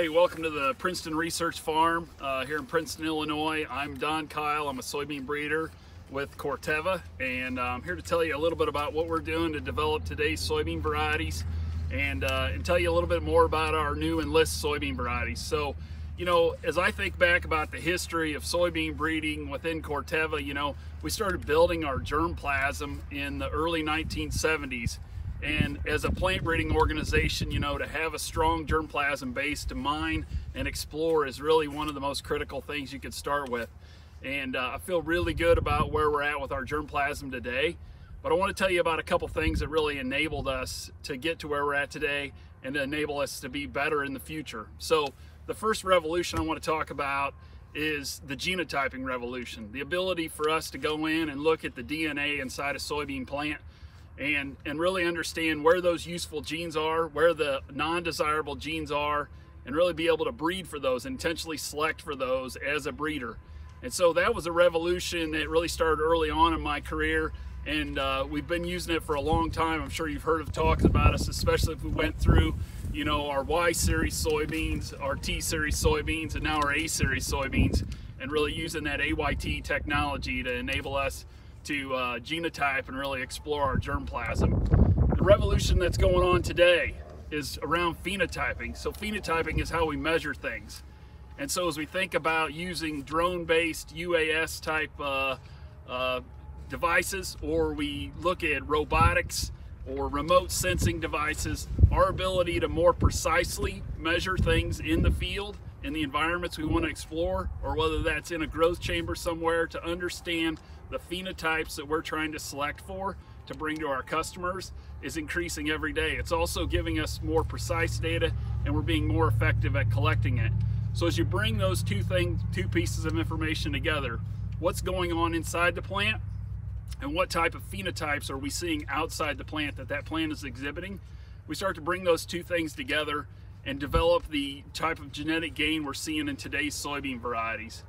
Hey, welcome to the Princeton Research Farm uh, here in Princeton, Illinois. I'm Don Kyle. I'm a soybean breeder with Corteva, and uh, I'm here to tell you a little bit about what we're doing to develop today's soybean varieties and, uh, and tell you a little bit more about our new Enlist soybean varieties. So, you know, as I think back about the history of soybean breeding within Corteva, you know, we started building our germplasm in the early 1970s and as a plant breeding organization, you know, to have a strong germplasm base to mine and explore is really one of the most critical things you could start with. And uh, I feel really good about where we're at with our germplasm today. But I want to tell you about a couple things that really enabled us to get to where we're at today and to enable us to be better in the future. So the first revolution I want to talk about is the genotyping revolution. The ability for us to go in and look at the DNA inside a soybean plant and, and really understand where those useful genes are, where the non-desirable genes are, and really be able to breed for those, intentionally select for those as a breeder. And so that was a revolution that really started early on in my career and uh, we've been using it for a long time. I'm sure you've heard of talks about us, especially if we went through, you know, our Y series soybeans, our T series soybeans, and now our A series soybeans, and really using that AYT technology to enable us to uh, genotype and really explore our germplasm. The revolution that's going on today is around phenotyping. So phenotyping is how we measure things. And so as we think about using drone-based UAS type uh, uh, devices or we look at robotics or remote sensing devices, our ability to more precisely measure things in the field in the environments we want to explore, or whether that's in a growth chamber somewhere to understand the phenotypes that we're trying to select for to bring to our customers is increasing every day. It's also giving us more precise data and we're being more effective at collecting it. So as you bring those two things, two pieces of information together, what's going on inside the plant and what type of phenotypes are we seeing outside the plant that that plant is exhibiting, we start to bring those two things together and develop the type of genetic gain we're seeing in today's soybean varieties.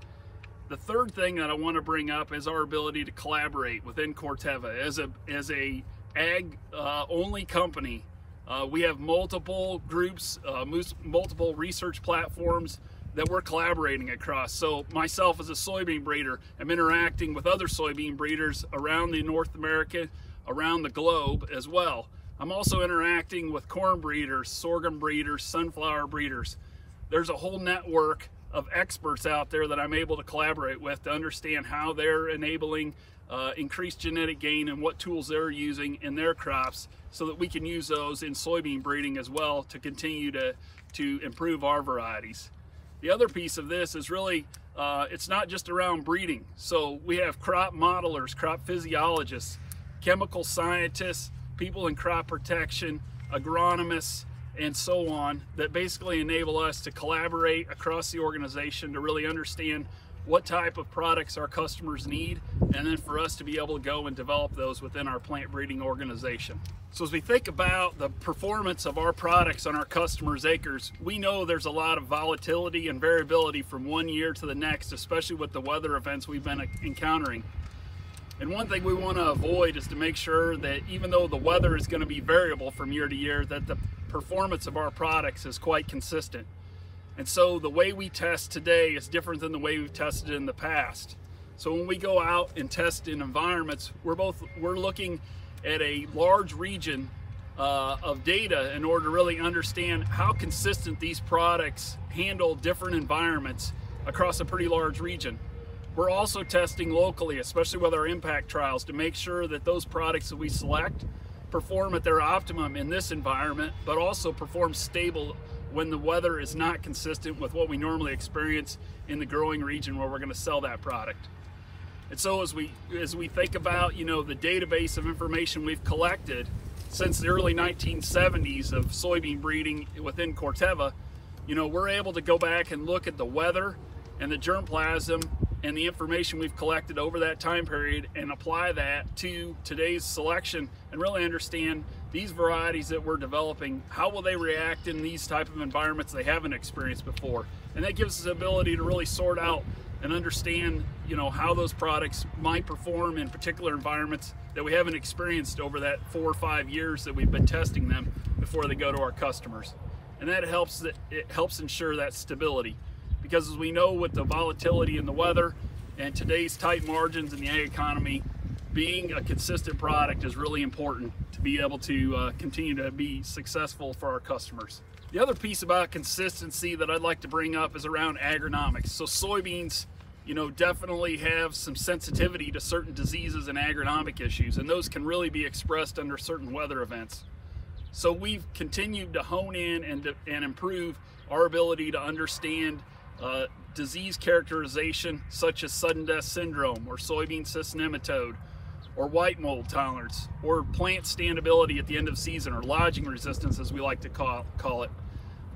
The third thing that I want to bring up is our ability to collaborate within Corteva. As a, as a ag uh, only company, uh, we have multiple groups, uh, multiple research platforms that we're collaborating across. So myself as a soybean breeder, I'm interacting with other soybean breeders around the North America, around the globe as well. I'm also interacting with corn breeders, sorghum breeders, sunflower breeders. There's a whole network of experts out there that I'm able to collaborate with to understand how they're enabling uh, increased genetic gain and what tools they're using in their crops so that we can use those in soybean breeding as well to continue to, to improve our varieties. The other piece of this is really, uh, it's not just around breeding. So we have crop modelers, crop physiologists, chemical scientists, people in crop protection, agronomists, and so on that basically enable us to collaborate across the organization to really understand what type of products our customers need, and then for us to be able to go and develop those within our plant breeding organization. So as we think about the performance of our products on our customers' acres, we know there's a lot of volatility and variability from one year to the next, especially with the weather events we've been encountering. And one thing we want to avoid is to make sure that even though the weather is going to be variable from year to year, that the performance of our products is quite consistent. And so the way we test today is different than the way we've tested in the past. So when we go out and test in environments, we're both we're looking at a large region uh, of data in order to really understand how consistent these products handle different environments across a pretty large region. We're also testing locally, especially with our impact trials, to make sure that those products that we select perform at their optimum in this environment, but also perform stable when the weather is not consistent with what we normally experience in the growing region where we're going to sell that product. And so as we as we think about, you know, the database of information we've collected since the early 1970s of soybean breeding within Corteva, you know, we're able to go back and look at the weather and the germplasm and the information we've collected over that time period and apply that to today's selection and really understand these varieties that we're developing, how will they react in these type of environments they haven't experienced before? And that gives us the ability to really sort out and understand, you know, how those products might perform in particular environments that we haven't experienced over that four or five years that we've been testing them before they go to our customers. and that helps that it helps ensure that stability. Because as we know with the volatility in the weather and today's tight margins in the ag economy, being a consistent product is really important to be able to uh, continue to be successful for our customers. The other piece about consistency that I'd like to bring up is around agronomics. So soybeans, you know, definitely have some sensitivity to certain diseases and agronomic issues, and those can really be expressed under certain weather events. So we've continued to hone in and, and improve our ability to understand uh, disease characterization such as sudden death syndrome or soybean cyst nematode or white mold tolerance or plant standability at the end of season or lodging resistance as we like to call, call it.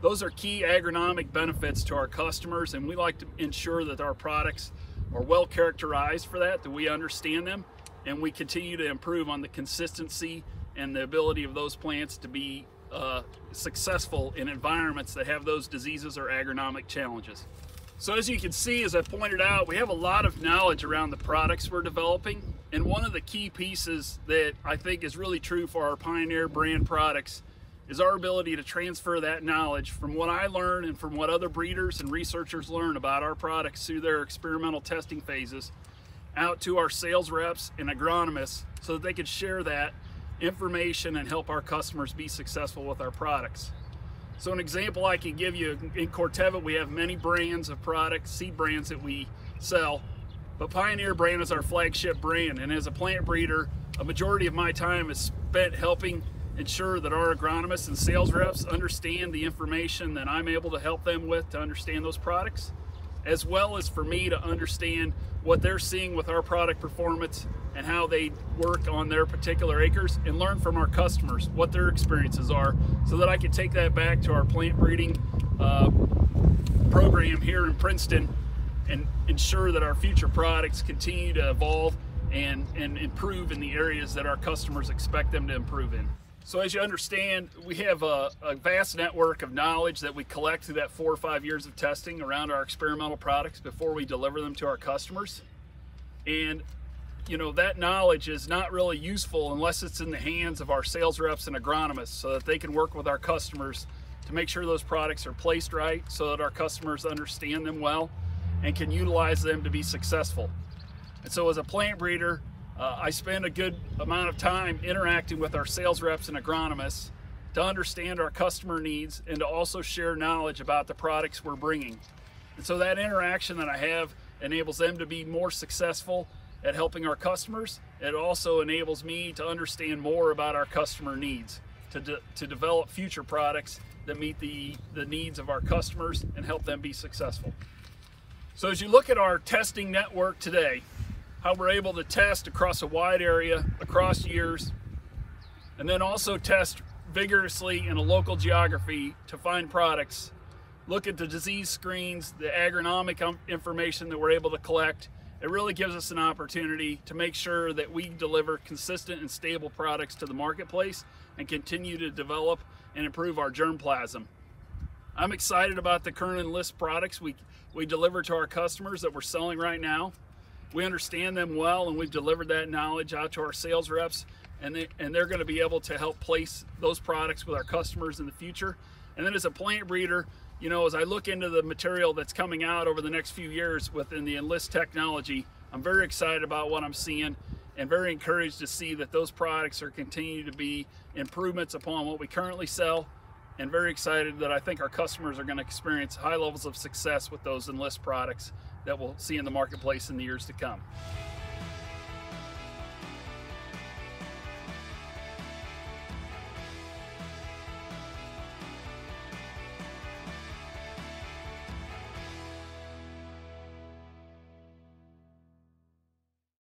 Those are key agronomic benefits to our customers and we like to ensure that our products are well characterized for that, that we understand them and we continue to improve on the consistency and the ability of those plants to be uh, successful in environments that have those diseases or agronomic challenges. So as you can see, as I pointed out, we have a lot of knowledge around the products we're developing. And one of the key pieces that I think is really true for our Pioneer brand products is our ability to transfer that knowledge from what I learn and from what other breeders and researchers learn about our products through their experimental testing phases out to our sales reps and agronomists so that they can share that information and help our customers be successful with our products. So an example I can give you, in Corteva we have many brands of products, seed brands that we sell, but Pioneer brand is our flagship brand and as a plant breeder, a majority of my time is spent helping ensure that our agronomists and sales reps understand the information that I'm able to help them with to understand those products, as well as for me to understand what they're seeing with our product performance and how they work on their particular acres and learn from our customers what their experiences are so that I can take that back to our plant breeding uh, program here in Princeton and ensure that our future products continue to evolve and, and improve in the areas that our customers expect them to improve in. So as you understand, we have a, a, vast network of knowledge that we collect through that four or five years of testing around our experimental products before we deliver them to our customers. And you know, that knowledge is not really useful unless it's in the hands of our sales reps and agronomists so that they can work with our customers to make sure those products are placed right so that our customers understand them well and can utilize them to be successful. And so as a plant breeder, uh, I spend a good amount of time interacting with our sales reps and agronomists to understand our customer needs and to also share knowledge about the products we're bringing. And so that interaction that I have enables them to be more successful at helping our customers. It also enables me to understand more about our customer needs, to, de to develop future products that meet the, the needs of our customers and help them be successful. So as you look at our testing network today, how we're able to test across a wide area, across years, and then also test vigorously in a local geography to find products, look at the disease screens, the agronomic um, information that we're able to collect, it really gives us an opportunity to make sure that we deliver consistent and stable products to the marketplace and continue to develop and improve our germplasm. I'm excited about the current Enlist products we, we deliver to our customers that we're selling right now. We understand them well and we've delivered that knowledge out to our sales reps and, they, and they're going to be able to help place those products with our customers in the future. And then as a plant breeder, you know, as I look into the material that's coming out over the next few years within the Enlist technology, I'm very excited about what I'm seeing and very encouraged to see that those products are continuing to be improvements upon what we currently sell and very excited that I think our customers are going to experience high levels of success with those Enlist products that we'll see in the marketplace in the years to come.